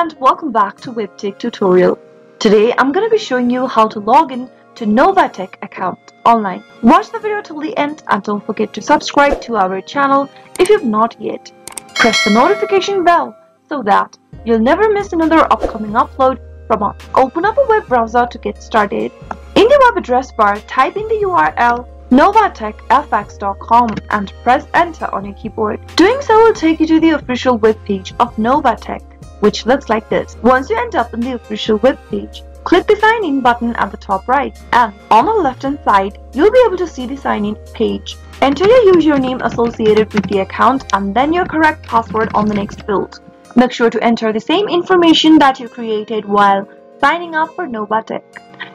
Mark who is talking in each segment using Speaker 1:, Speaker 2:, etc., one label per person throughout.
Speaker 1: and welcome back to WebTech tutorial. Today I'm going to be showing you how to log in to Novatech account online. Watch the video till the end and don't forget to subscribe to our channel if you've not yet. Press the notification bell so that you'll never miss another upcoming upload from us. Open up a web browser to get started. In the web address bar, type in the URL novatechfx.com and press enter on your keyboard. Doing so will take you to the official web page of Novatech which looks like this. Once you end up in the official web page, click the sign in button at the top right and on the left hand side, you'll be able to see the sign in page. Enter your username associated with the account and then your correct password on the next field. Make sure to enter the same information that you created while signing up for Novatech.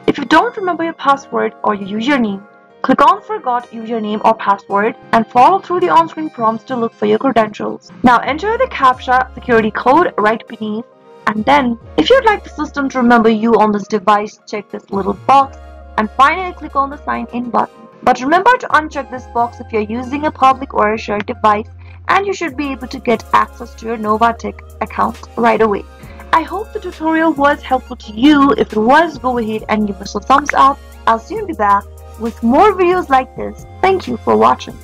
Speaker 1: If you don't remember your password or your username, Click on Forgot username or password and follow through the on-screen prompts to look for your credentials. Now enter the CAPTCHA security code right beneath and then if you'd like the system to remember you on this device, check this little box and finally click on the sign in button. But remember to uncheck this box if you're using a public or a shared device and you should be able to get access to your Novatech account right away. I hope the tutorial was helpful to you. If it was, go ahead and give us a thumbs up. I'll soon be back with more videos like this. Thank you for watching.